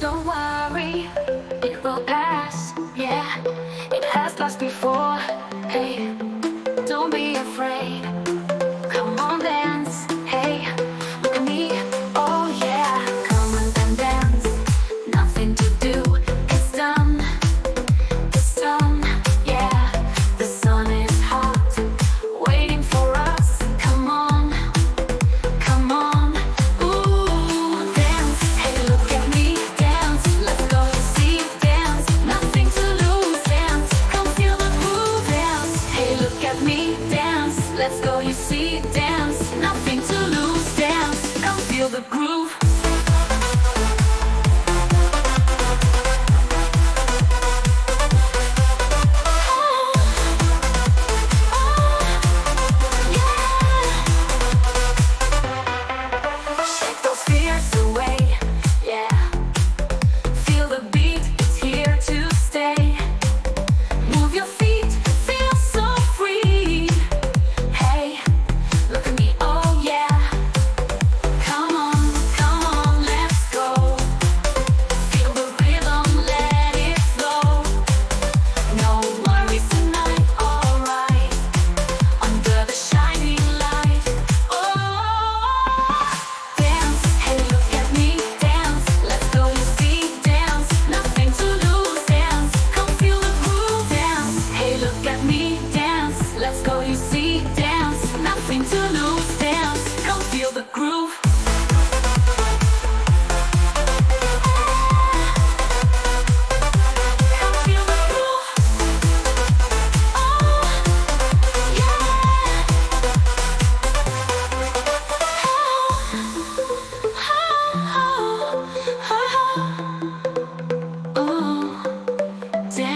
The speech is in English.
Don't worry, it will pass. Yeah, it has passed before. Hey, don't be afraid. the groove.